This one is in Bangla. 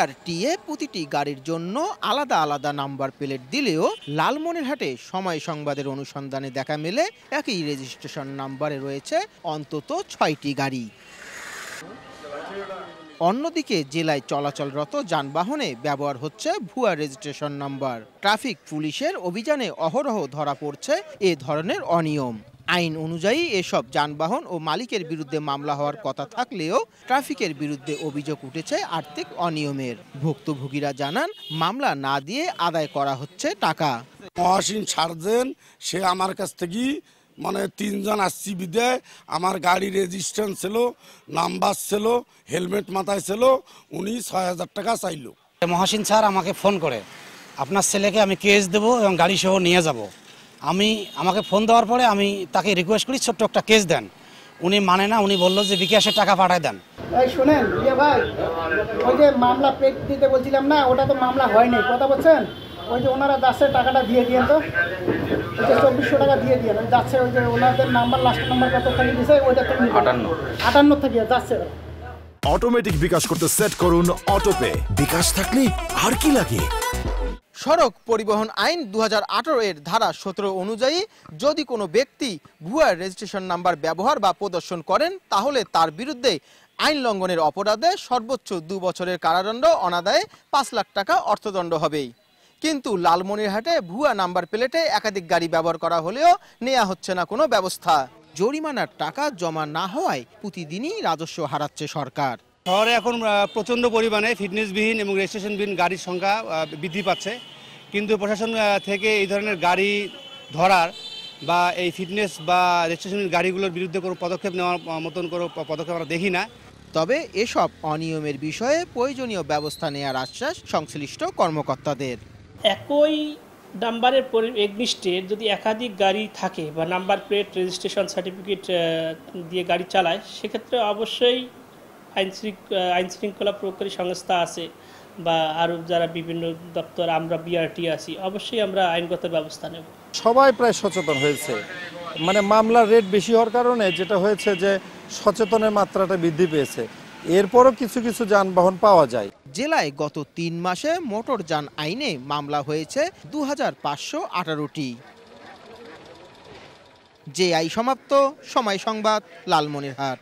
বিআরটিএ প্রতিটি গাড়ির জন্য আলাদা আলাদা নাম্বার প্লেট দিলেও লালমনিরহাটে সময় সংবাদের অনুসন্ধানে দেখা মেলে একই রেজিস্ট্রেশন নাম্বারে রয়েছে অন্তত ছয়টি গাড়ি। অন্যদিকে জেলায় চলাচলরত যানবাহনে ব্যবহার হচ্ছে ভুয়া রেজিস্ট্রেশন নাম্বার। ট্রাফিক পুলিশের অভিযানে অহরহ ধরা পড়ছে এ ধরনের অনিয়ম। আইন অনুযায়ী এসব যানবাহন ও মালিকের বিরুদ্ধে মামলা হওয়ার কথা থাকলেও ট্রাফিকের বিরুদ্ধে অভিযোগ উঠেছে আর্থিক অনিয়মের। ভুক্তভোগীরা জানান মামলা না দিয়ে আদায় করা হচ্ছে টাকা। মহাসিন সার্জেন সে আমার কাছ থেকে মানে তিনজন আসছি বিদায় আমার গাড়ি রেজিস্ট্রেশন ছিল নাম্বার ছিল হেলমেট মাথায় ছিল উনি ছয় হাজার টাকা চাইলো। মহাসিন স্যার আমাকে ফোন করে আপনার ছেলেকে আমি কেস দেবো এবং গাড়ি সহ নিয়ে যাব। আমি আমাকে ফোন দেওয়ার পরে আমি তাকে রিকোয়েস্ট করি ছোট্ট একটা কেস দেন। উনি মানে না উনি বলল যে বিকাশের টাকা পাঠায় দেন। এই শুনেন ইয়ে ভাই ওই যে মামলা পেট দিতে বলছিলাম না ওটা তো মামলা হয়নি কথা বলছেন? ওই যে ওনারা যাচ্ছে টাকাটা দিয়ে দিয়েন তো। ওই যে চব্বিশশো টাকা দিয়ে দিয়েন যাচ্ছে ওই যে ওনাদের নাম্বার লাস্ট নাম্বার কত খালি দিছে ওইটা তুমি আটান্ন। আটান্ন থেকে যাচ্ছে। অটোমেটিক বিকাশ করতে সেট করুন অটোপে বিকাশ থাকলে আর কি লাগে? সড়ক পরিবহন আইন দু হাজার আঠেরো এর ধারা সতেরো অনুযায়ী যদি কোনো ব্যক্তি ভুয়া রেজিস্ট্রেশন নাম্বার ব্যবহার বা প্রদর্শন করেন, তাহলে তার বিরুদ্ধে আইন লঙ্ঘনের অপরাধে সর্বোচ্চ দু বছরের কারাদণ্ড, অনাদায়ে পাঁচ লাখ টাকা অর্থদণ্ড হবেই। কিন্তু লালমনিরহাটে ভুয়া নাম্বার প্লেটে একাধিক গাড়ি ব্যবহার করা হলেও নেওয়া হচ্ছে না কোনো ব্যবস্থা। জরিমানার টাকা জমা না হওয়ায় প্রতিদিনই রাজস্ব হারাচ্ছে সরকার। শহরে এখন প্রচণ্ড পরিমাণে ফিটনেসবিহীন এবং রেজিস্ট্রেশনবিহীন গাড়ির সংখ্যা বৃদ্ধি পাচ্ছে। কিন্তু প্রশাসন থেকে এই ধরনের গাড়ি ধরার বা এই ফিটনেস বা রেজিস্ট্রেশন গাড়িগুলোর বিরুদ্ধে কোনো পদক্ষেপ নেওয়ার মতন কোনো পদক্ষেপ আমরা দেখি না। তবে এসব অনিয়মের বিষয়ে প্রয়োজনীয় ব্যবস্থা নেওয়ার আশ্বাস সংশ্লিষ্ট কর্মকর্তাদের। একই নাম্বারের এগনিস্টে যদি একাধিক গাড়ি থাকে বা নাম্বার প্লেট, রেজিস্ট্রেশন সার্টিফিকেট দিয়ে গাড়ি চালায়, সেক্ষেত্রে অবশ্যই আইন আইন শৃঙ্খলা প্রয়োগকারী সংস্থা আছে বা আরও যারা বিভিন্ন দপ্তর আমরা বিআরটি আছি অবশ্যই আমরা আইনগত ব্যবস্থা নেব। সবাই প্রায় সচেতন হয়েছে। মানে মামলার রেট বেশি হওয়ার কারণে যেটা হয়েছে যে সচেতনের মাত্রাটা বৃদ্ধি পেয়েছে। এরপরও কিছু কিছু যানবাহন পাওয়া যায়। জেলায় গত তিন মাসে মোটর যান আইনে মামলা হয়েছে দু হাজার পাঁচশো আঠারোটি। যে আই সমাপ্ত সময় সংবাদ লালমনিরহাট।